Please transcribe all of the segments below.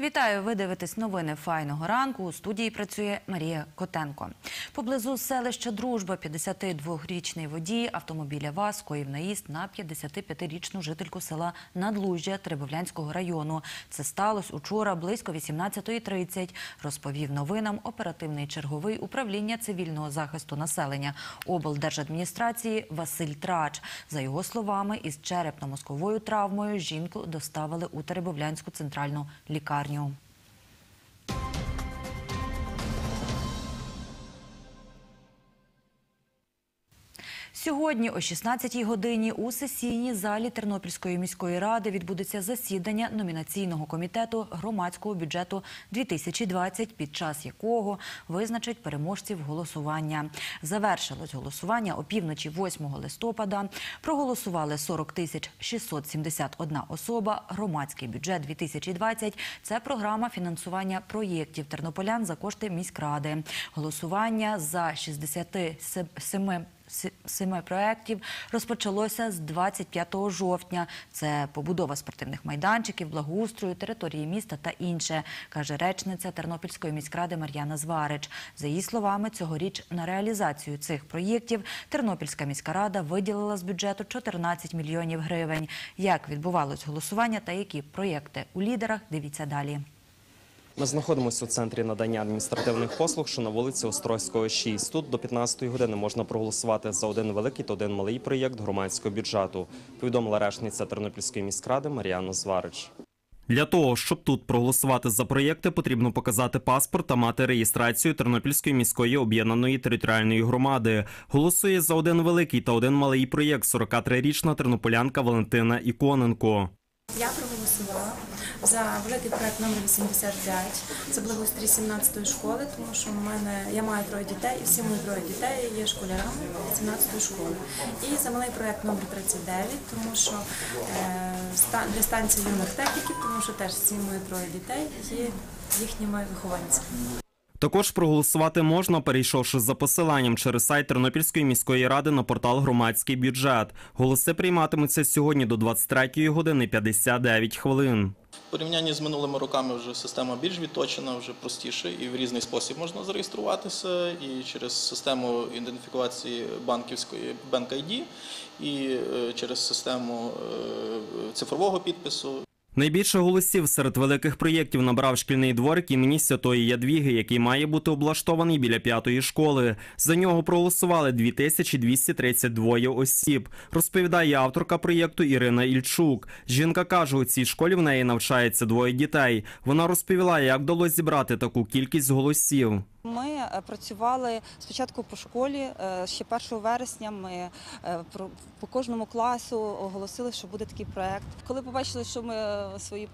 Вітаю! Ви дивитесь новини файного ранку. У студії працює Марія Котенко. Поблизу селища Дружба 52-річний водій автомобіля ВАЗ коїв наїзд на 55-річну жительку села Надлужжя Требовлянського району. Це сталося учора близько 18.30, розповів новинам оперативний черговий управління цивільного захисту населення облдержадміністрації Василь Трач. За його словами, із черепно-мозковою травмою жінку доставили у Теребовлянську центральну лікарню лікарню. Сьогодні о 16-й годині у сесійній залі Тернопільської міської ради відбудеться засідання номінаційного комітету громадського бюджету 2020, під час якого визначать переможців голосування. Завершилось голосування о півночі 8 листопада. Проголосували 40 тисяч 671 особа. Громадський бюджет 2020 – це програма фінансування проєктів тернополян за кошти міськради. Голосування за 67 С- семи проєктів розпочалося з 25 жовтня. Це побудова спортивних майданчиків, благоустрою, території міста та інше, каже речниця Тернопільської міськради Мар'яна Зварич. За її словами, цьогоріч на реалізацію цих проєктів Тернопільська міська рада виділила з бюджету 14 мільйонів гривень. Як відбувалось голосування та які проєкти у лідерах, дивіться далі. Ми знаходимося у центрі надання адміністративних послуг, що на вулиці Острозького, 6. Тут до 15-ї години можна проголосувати за один великий та один малий проєкт громадського бюджету, повідомила речниця Тернопільської міськради Мар'яна Зварич. Для того, щоб тут проголосувати за проєкти, потрібно показати паспорт та мати реєстрацію Тернопільської міської об'єднаної територіальної громади. Голосує за один великий та один малий проєкт 43-річна тернополянка Валентина Іконенко. Я проголосувала за великий проект номер 85. Це благоустрій 17-ї школи, тому що в мене я маю троє дітей, і всі мої троє дітей є школярами 17-ї школи. І за малий проект номер 39, тому що е, для станції юних техніків, тому що теж всі мої троє дітей є їхніми вихованцями. Також проголосувати можна, перейшовши за посиланням через сайт Тернопільської міської ради на портал Громадський бюджет. Голоси прийматимуться сьогодні до 23 години 59 хвилин. В порівнянні з минулими роками вже система більш відточена, вже простіше і в різний спосіб можна зареєструватися і через систему ідентифікації банківської BankID, і е, через систему е, цифрового підпису. Найбільше голосів серед великих проєктів набрав шкільний дворик імені Святої Ядвіги, який має бути облаштований біля п'ятої школи. За нього проголосували 2232 осіб. Розповідає авторка проєкту Ірина Ільчук. Жінка каже, у цій школі в неї навчається двоє дітей. Вона розповіла, як вдалося зібрати таку кількість голосів. Ми е, працювали спочатку по школі. е, Ще 1 вересня ми е, по кожному класу оголосили, що буде такий проект. Коли побачили, що ми свої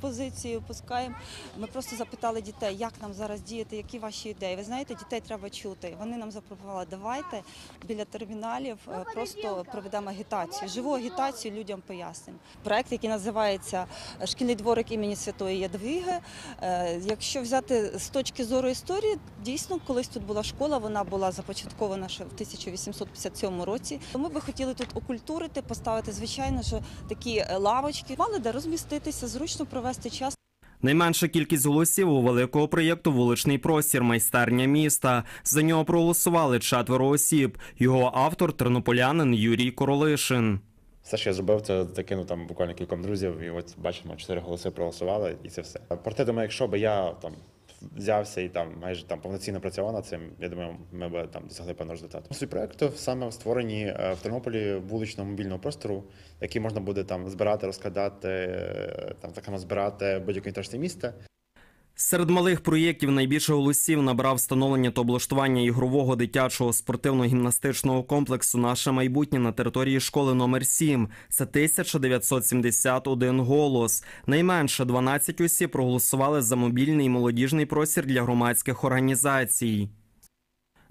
позиції опускаємо, ми просто запитали дітей, як нам зараз діяти, які ваші ідеї. Ви знаєте, дітей треба чути. Вони нам запропонували, давайте біля терміналів е, просто проведемо агітацію, живу агітацію людям пояснимо. Проект, який називається Шкільний дворик імені Святої Ядвиги. Е, Якщо взяти з точки зору історії, дійсно колись тут була школа, вона була започаткована ще в 1857 році. Ми би хотіли тут окультурити, поставити, звичайно, що такі е, лавочки, мали де розміститися, зручно провести час. Найменша кількість голосів у великого проєкту Вуличний простір майстерня міста. За нього проголосували четверо осіб. Його автор тернополянин Юрій Королишин. Все, що я зробив, це закинув там буквально кільком друзів, і от бачимо, чотири голоси проголосували, і це все. Проте, думаю, якщо б я там взявся і там майже там повноцінно працював над цим, я думаю, ми б там досягли певного результату. Суть проекту саме в створенні е, в Тернополі вуличного мобільного простору, який можна буде там збирати, розкладати, е, там так само збирати будь-яку інтересне місце. Серед малих проєктів найбільше голосів набрав встановлення та облаштування ігрового дитячого спортивно-гімнастичного комплексу Наше майбутнє на території школи номер 7 Це 1971 голос. Найменше 12 осіб проголосували за мобільний і молодіжний простір для громадських організацій.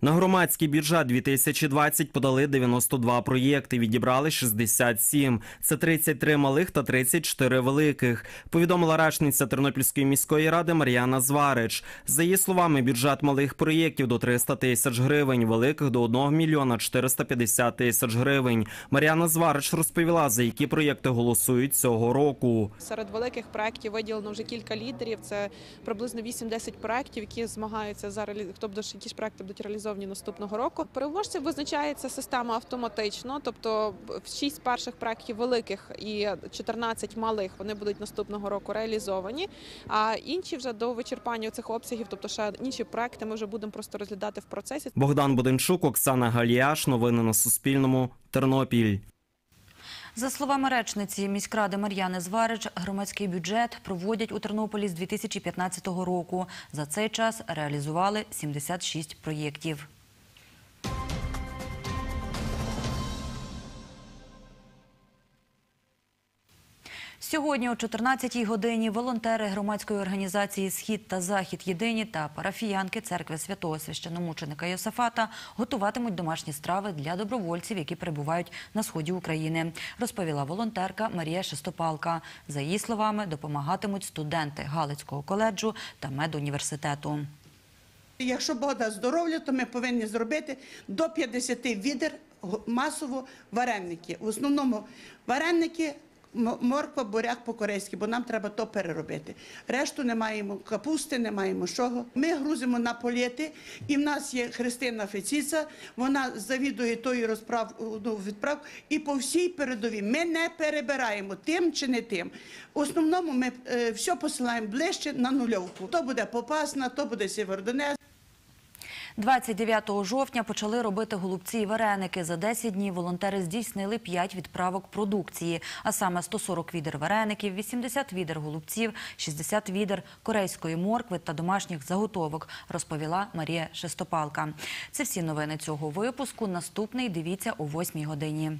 На громадський бюджет 2020 подали 92 проєкти, відібрали 67. Це 33 малих та 34 великих. Повідомила речниця Тернопільської міської ради Мар'яна Зварич. За її словами, бюджет малих проєктів до 300 тисяч гривень, великих до 1 мільйона 450 тисяч гривень. Мар'яна Зварич розповіла, за які проєкти голосують цього року. Серед великих проєктів виділено вже кілька лідерів. Це приблизно 8-10 проєктів, які змагаються за реалі... хто буде які ж проєкти будуть реалізовані наступного року. Переможців визначається система автоматично, тобто 6 перших проєктів великих і 14 малих вони будуть наступного року реалізовані. А інші вже до вичерпання цих обсягів, тобто ще інші проекти, ми вже будемо просто розглядати в процесі. Богдан Буденчук, Оксана Галіяш. Новини на Суспільному. Тернопіль. За словами речниці міськради Мар'яни Зварич, громадський бюджет проводять у Тернополі з 2015 року. За цей час реалізували 76 проєктів. Сьогодні о 14-й годині волонтери громадської організації Схід та Захід Єдині та парафіянки церкви святого священомученика Йосафата готуватимуть домашні страви для добровольців, які перебувають на сході України, розповіла волонтерка Марія Шестопалка. За її словами, допомагатимуть студенти Галицького коледжу та медуніверситету. Якщо Бог дасть здоров'я, то ми повинні зробити до 50 відер масово вареники. В основному вареники, морква, буряк по-корейськи, бо нам треба то переробити. Решту не маємо капусти, не маємо чого. Ми грузимо на політи, і в нас є Христина Феціца, вона завідує тою розправ ну, відправ, і по всій передовій ми не перебираємо тим чи не тим. В основному ми е, все посилаємо ближче на нульовку. То буде Попасна, то буде Сєвєродонецьк. 29 жовтня почали робити голубці і вареники. За 10 днів волонтери здійснили 5 відправок продукції, а саме 140 відер вареників, 80 відер голубців, 60 відер корейської моркви та домашніх заготовок, розповіла Марія Шестопалка. Це всі новини цього випуску. Наступний дивіться о 8 годині.